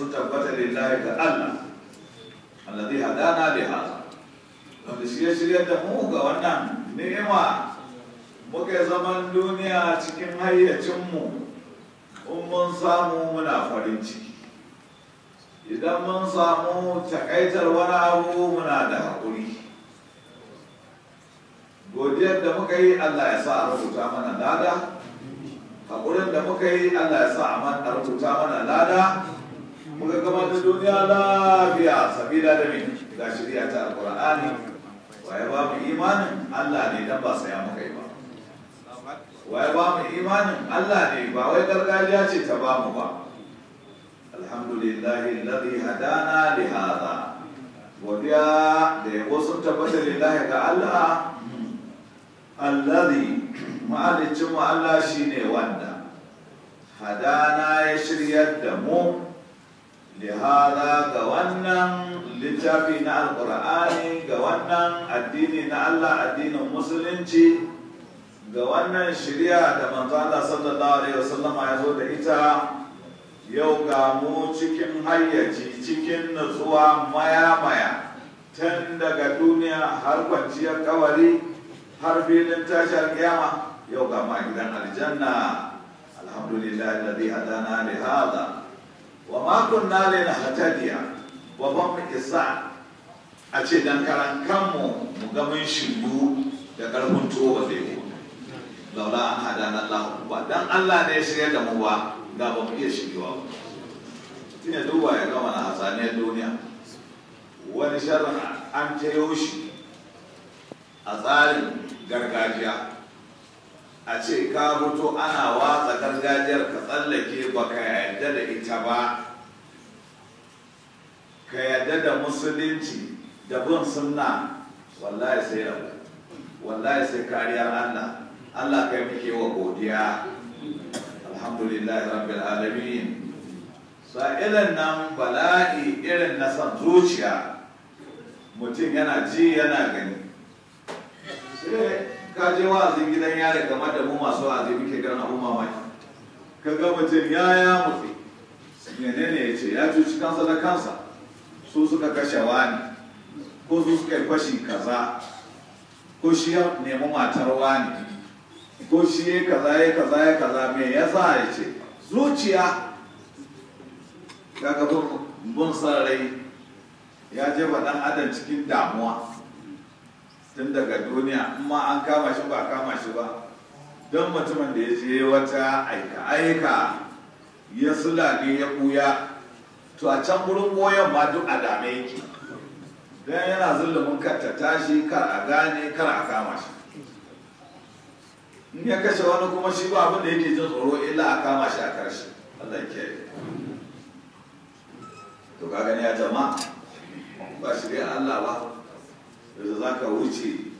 sun tabbata lillahi ga Allah alladhi hadana li hadha. Wanda shi ya shirya da mu ga wannan ni'ima muka zaman duniya cikin hayyacinmu in mun samu muna farin ciki. Idan mun samu takaitar wani abu muna da haƙuri. Godiyar da muka yi Allah ya sa a rubuta mana lada. Haƙurin da muka yi Allah ya sa a rubuta mana lada. Muka gama da duniya lafiya sabila da min ga shirya ta alƙur'ani waye ba mu imanin? Allah ne dan ba saya muka yi ba. Waye ba mu imanin? Allah ne ba wai gargajiya ce ta ba mu ba. Alhamdulillahi alladhi hadana li hadha. Godiya da yabo sun tabbata lillahi ga Allah. Alladhi ma'alicin mu Allah shine wanda. Hadana ya shiryar da mu. Lihada ga wannan littafi na alkur'ani ga wannan addini na Allah addinin musulunci ga wannan shirya da manzo Allah sallallahu alaihi wasallam ya zo da ita yau ga mu cikin hayyaci cikin nutsuwa maya-maya tun daga duniya har kwanciyar kawari har filin tashar kiyama yau ga ma gidan aljanna. Alhamdulillah alladhi hadana li hada wa ma kunna linahtadiya wa ban isa a ce dan kanmu mu ga mun shiryu da ƙarfin tuwo ba zai yi. Laula an hadana Allah ba. Dan Allah ne ya shirya da mu ba da ba mu iya shigewa ba. Tun ya duba ya gama na hasaniyar duniya. Wani sharrin an tayo shi a tsarin gargajiya. A ce ka fito ana watsa gargajiyar ka tsallake ba ka yarda da ita ba. Ka yarda da musulunci da bin sunna wallahi sai rabu. Wallahi sai kariyar Allah. Allah kai muke wa godiya. Alhamdulillah rabbil alamin. Sa'ilan nan bala'i irin na san zuciya. Mutum yana ji yana gani. Sai ka je wa'azin gidan yare game da mu masu wa'azi muke gan abu mamaki. Ka ga mutum ya ya mutu. Menene ya ce? Ya cuci kansa da kansa. Su suka kashe wani. Ko su suka yi fashi kaza. Ko shi ya nemi matar wani. Ko shi ya kaza ya kaza ya kaza. Me ya sa ya ce? Zuciya. Ga gaban bun rai ya je wa dan adam cikin damuwa. Tun daga duniya in ma an kama shi ba kama shi ba. Don mutumin da ya je wata aika-aika ya sulage ya ɓuya to a can wurin goyon ma duk a dame yake. Don yana zulumin kar ta tashi kar a gane kar a kama shi. In ya kashe wani kuma shi ba abin da yake jin tsoro illa a kama shi a ƙarshe. Allah ya to ka gani ya jama'a ba shirya Allah ba. Da za ka wuce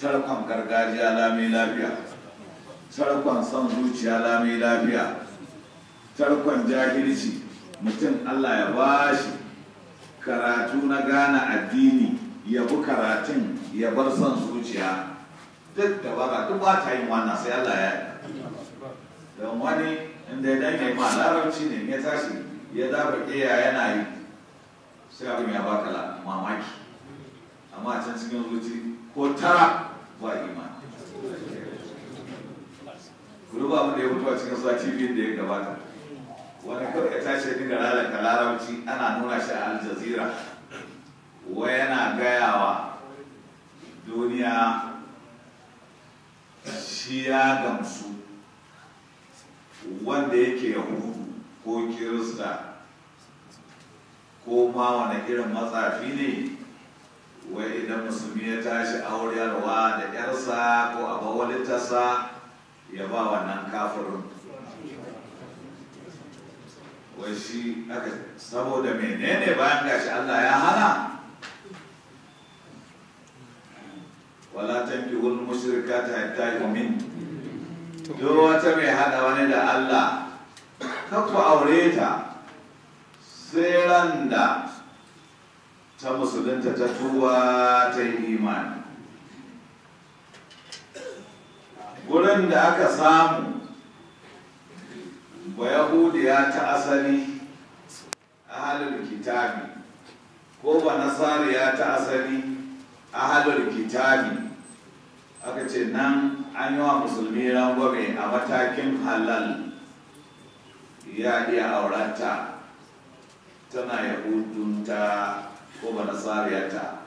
tarkon gargajiya lami lafiya tarkon son zuciya lami lafiya tarkon jahilci. Mutum Allah ya bashi karatu na gane addini ya bi karatun ya bar son zuciya. Duk da bara duk ba ta yin wannan sai Allah ya don wani inda ya ma larabci ne ya tashi ya dafa iya yana yi sai abin ya baka mamaki. Amma can cikin zuci ko tara ba imani. Kuri ba mu da ya mutu a cikin sati biyu da ya gabata. Wani kawai ya tashi dinga lalata ana nuna shi a aljazira wa yana gayawa duniya shi ya gamsu. Wanda yake yahudu ko kirista ko ma wani irin matsafi ne wai idan musulmi ya tashi aurarwa da yarsa ko abawalitarsa ya ba wannan kafirin. Wai shi aka saboda menene bayan gashi Allah ya hana? Wala tankihul mushrikata hatta yu'min. Duk wata mai hada wani da Allah kakku aure ta. Sai ran da ta musulunta ta tuwa ta yi imani. Gurin da aka samu ba yahudiya ta asali kitabi ko ba nasariya ta asali ahalul kitabi. Aka ce nan an yi wa musulmi rangwame a matakin halal. Ya iya aurata tana yahudunta. Ko ba nasariyata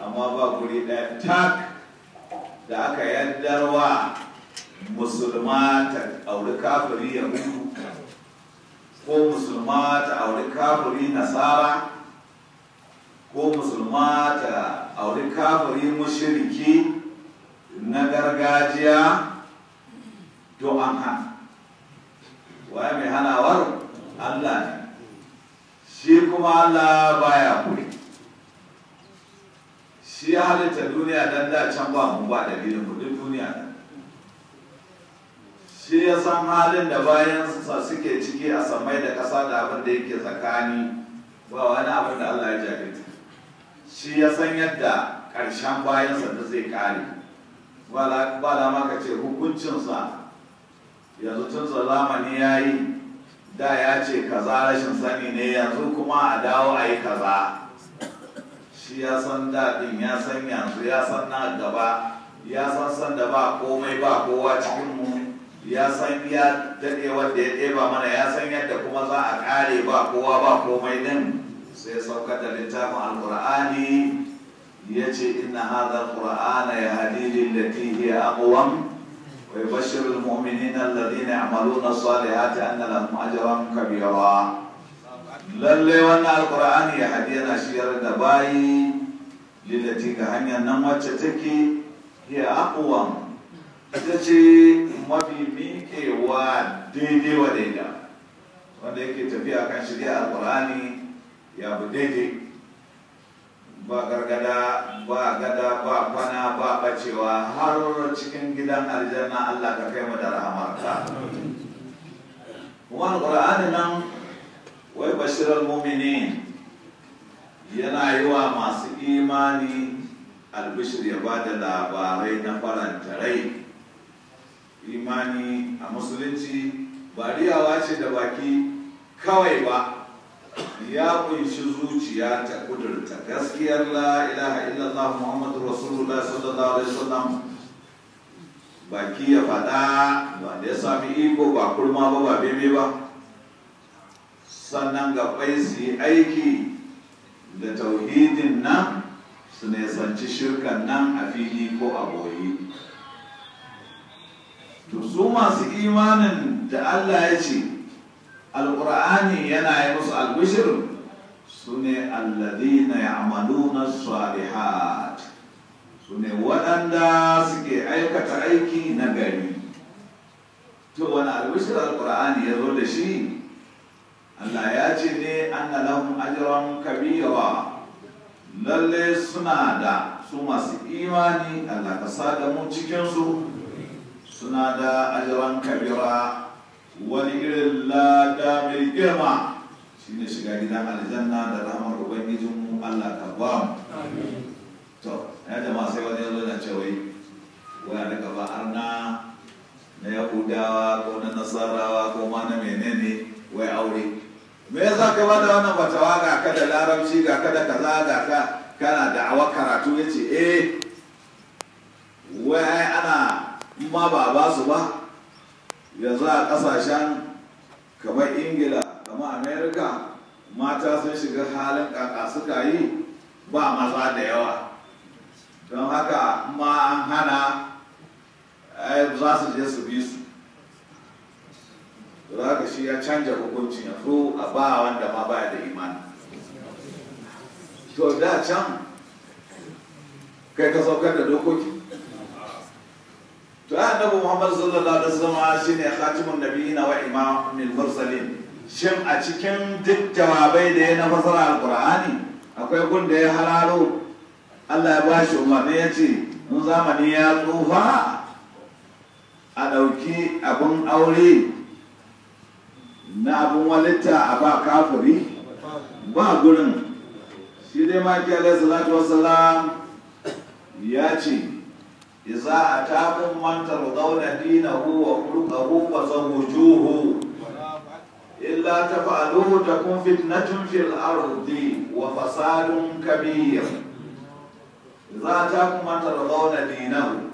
amma ba guri ɗaya tak da aka yaddarwa musulma ta auri kafiri yahudu ko musulma ta auri kafiri nasara ko musulma ta auri kafiri mushiriki na gargajiya to an hana. Waye mai hanawar? Allah ne. Shi kuma Allah baya ya halitta duniya don da can ba mu ba dalilin mu duk duniya. Shi ya san halin da bayan sa suke ciki a samai da ƙasa da abin da yake tsakani. Ba wani abin da Allah ya jahilta shi ya san yadda ƙarshen bayansa da zai kare ba da ma ka ce hukuncinsa. Yanzu tun zamani ya yi da ya ce kaza rashin sani ne yanzu kuma a dawo a yi kaza. Shi ya san daɗin ya san yanzu ya san na gaba ya san san da ba komai ba kowa cikin mu ya san ya daɗe wanda ya ɗeba mana ya san yadda kuma za a ƙare ba kowa ba komai din. Sai saukar da littafin alƙur'ani ya ce inna hadha alqur'ana yahdi lillati hiya aqwam wa yubashshiru almu'minina alladhina ya'maluna as-salihati anna lahum ajran kabira. Lalle wannan alqur'ani ya hadi yana shiyar da bayi lillati ga hanyar nan wacce take hiya aqwam. Ita ce mafi miƙewa daidai wa daida. Wanda yake tafiya kan shirya alqur'ani ya bi daidai. Ba gargada ba gada ba kwana ba bacewa har cikin gidan aljanna Allah ka kai mu da rahamarka. Kuma alqur'ani nan wai bashirar mu'minin yana yi wa masu imani albishir ya ba da labarai na faranta rai. Imani a musulunci ba riyawa ce da baki kawai ba ya ƙunshi zuciya ta kudurta gaskiyar la ilaha illallah muhammadu rasulullah sallallahu alaihi wasallam. Baki ya faɗa wanda ya sami iko ba kurma ba ba bebe ba. Sannan gabai su yi aiki da tauhidin nan su nesanci shirkan nan a fili ko a ɓoye. To su masu imanin da allah ya ce alƙur'ani yana yi musu albishir su ne alladina ya'maluna salihat su ne waɗanda suke aikata aiki na gari. To wani albishir alƙur'ani ya zo da shi? Allah ya ce ne anna lahum ajran kabira. Lalle suna da su masu imani Allah ka sa da mu cikin su suna da ajran kabira wani irin lada mai girma. Shi ne shiga gidan aljanna da ramar ubangijinmu Allah ka ba mu. To ya jama sai wani yanzu na ce wai waya da gaba arna na yahudawa ko na nasarawa ko ma na menene wai aure. Me yasa ka ba da wannan fatawa? Ga ka da larabci ga ka da kaza ga ka kana da awa karatu ya ce eh wai ana ma ba ba su ba yanzu a ƙasashen kamar ingila kamar america mata sun shiga halin kaka suka yi ba maza da yawa. Don haka ma an hana za su je su bi su. Za ka shi ya canja hukuncin ya so a ba wanda ma baya da imani. To da can kai ka saukar da dokoki. To ya annabi Muhammad sallallahu alaihi wasallam shine khatimun nabiyina wa imamul mursalin. Shin a cikin duk jawabai da ya na fasara alqur'ani akwai gun da ya hararo? Allah ya ba shi umarni ya ce mun zamani ya tsufa a ɗauki abin aure na abin walitta a ba kafiri ba gurin. Shi dai maki alaihi salatu wasalam ya ce iza a takun mantar zauna dina huwa kurka huwa zawujuhu illa ta fa'aluhu ta kun fitnatun fil ardi wa fasadun kabir. Iza a takun mantar zauna dinahu.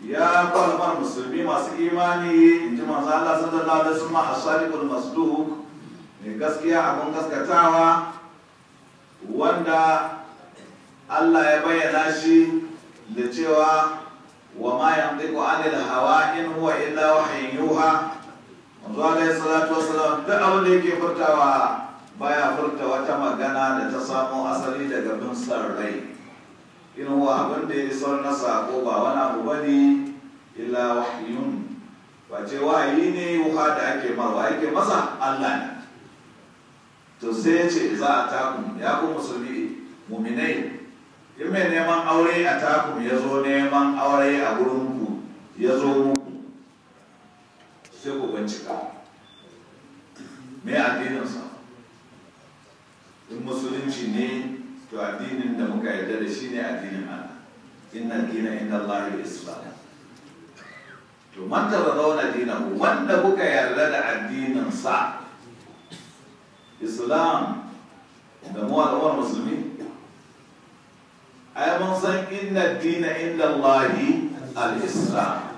ya kwalbar musulmi masu imani in ji manzo Allah sallallahu alaihi wasallam hasaliqul masduq. Ne gaskiya abun gaskatawa wanda Allah ya bayyana shi da cewa wa ma yantiqu anil hawa in huwa illa wahyin yuha. Manzo alaihi salatu wasallam duk abin da yake furtawa baya furta wata magana da ta samo asali daga bin rai. In huwa abin da ya son na sako ba wani abu ba ne illa wahyun. Wace wahayi ne yuha da ake marwa yake masa Allah. Ne to sai ya ce za a takum ya ku musulmi muminai. In mai neman aure a takum ya zo neman aure a gurinku. Ya zo muku sai ku bincika. Me addininsa in musulunci ne to addinin da muka yarda da shi ne addinin Allah. Inna dina inda Allah islam to man zauna dinahu wanda kuka yarda da addinin sa islam da mu al'ummar musulmi ai mun san inna dina inda Allah al-islam.